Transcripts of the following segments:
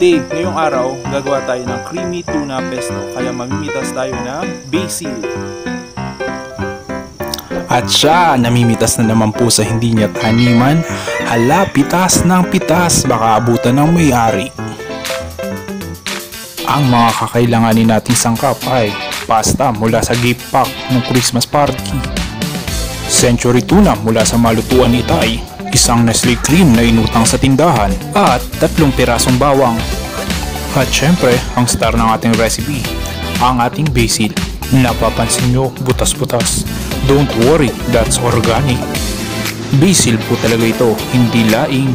Today, ngayong araw, gagawa tayo ng creamy tuna pesto. Kaya mamimitas tayo ng basil. At siya, namimitas na naman po sa hindi niya taniman. Hala, pitas ng pitas, baka abutan ng may-ari. Ang mga kakailanganin nating sangkap ay pasta mula sa gift pack ng Christmas party, century tuna mula sa malutuan ni Tay, isang Nestle cream na inutang sa tindahan, at tatlong pirasong bawang. At syempre, ang star ng ating recipe, ang ating basil. Napapansin nyo, butas-butas. Don't worry, that's organic. Basil po talaga ito, hindi laing.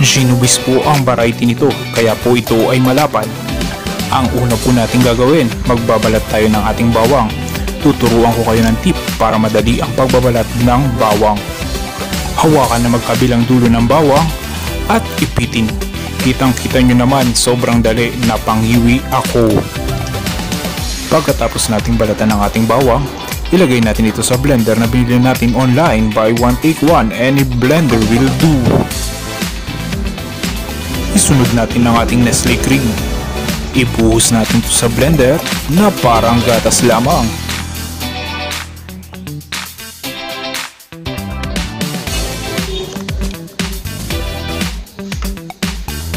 Ginubis po ang variety nito, kaya po ito ay malapad. Ang una po natin gagawin, magbabalat tayo ng ating bawang. Tuturuan ko kayo ng tip para madali ang pagbabalat ng bawang. Hawakan na magkabilang dulo ng bawang at ipitin. Kitang kita nyo naman sobrang dali na panghiwi ako. Pagkatapos nating balatan ng ating bawang, ilagay natin ito sa blender na binili natin online by one take one any blender will do. Isunod natin ang ating Nestle cream. Ibuhos natin ito sa blender na parang gatas lamang.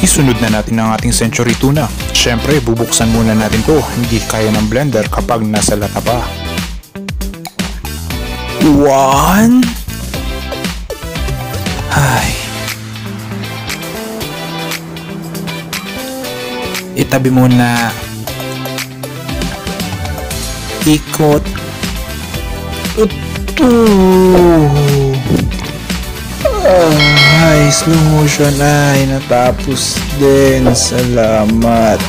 Isunod na natin ang ating century tuna. Siyempre, bubuksan muna natin to. Hindi kaya ng blender kapag nasa lata pa. One. Ay. Itabi muna. Ikot. Ito. Ay, slow motion ay natapos din. Salamat.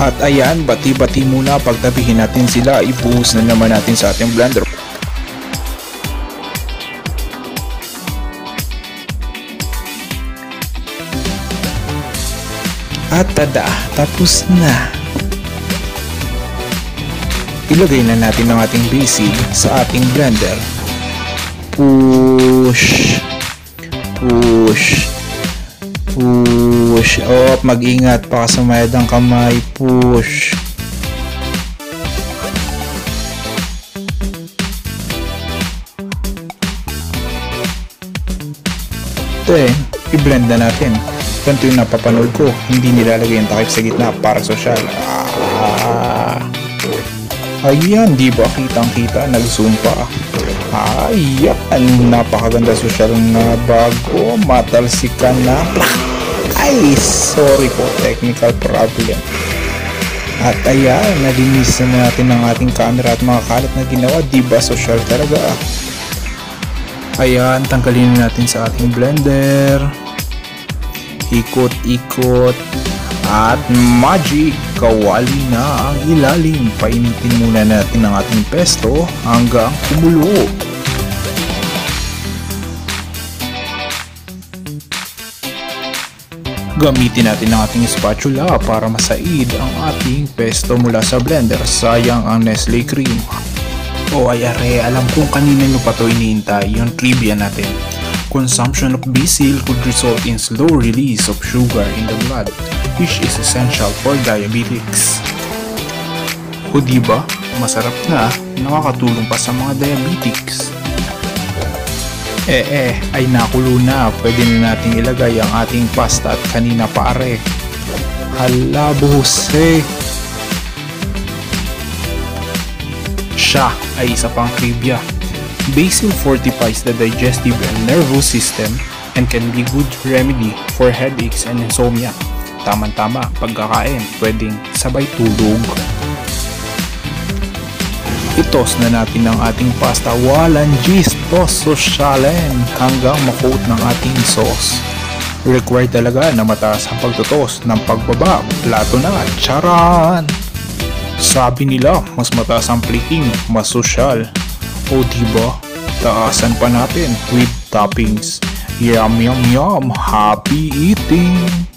At ayan, bati-bati muna pagtabihin natin sila. Ibuhos na naman natin sa ating blender. At tada, tapos na. Ilagay na natin ang ating basil sa ating blender. Push. Push. Push. Oh, mag-ingat pa sa mayad ang kamay. Push. Ito eh, i-blend na natin. Ganito yung napapanood ko. Hindi nilalagay yung takip sa gitna para social. Ah. Ayan, di ba? Kitang-kita, nag-zoom pa. Ayan, napakaganda social na bago. Matalsikan na. Ay, sorry po, technical problem. At ayan, nalinis na natin ang ating camera at mga kalat na ginawa. Di ba social talaga? Ayan, tanggalin natin sa ating blender ikot-ikot at magic kawali na ang ilalim painitin muna natin ang ating pesto hanggang kumulo Gamitin natin ang ating spatula para masaid ang ating pesto mula sa blender. Sayang ang Nestle cream. O ay are, alam kong kanina nyo pa to iniintay yung trivia natin. Consumption of basil could result in slow release of sugar in the blood, which is essential for diabetics. O diba, masarap na, nakakatulong pa sa mga diabetics. Eh eh, ay nakulo na, pwede na nating ilagay ang ating pasta at kanina pare. Hala, buhos eh. Siya ay isa pang trivia. Basil fortifies the digestive and nervous system and can be good remedy for headaches and insomnia. Tama-tama, pagkakain, pwedeng sabay tulog. Itos na natin ang ating pasta walang gist tos sosyalen hanggang makoat ng ating sauce. Required talaga na mataas ang pagtutos ng pagbaba, plato na, charan! Sabi nila, mas mataas ang plating, mas sosyal. O diba, taasan pa natin with toppings. Yum yum yum, happy eating!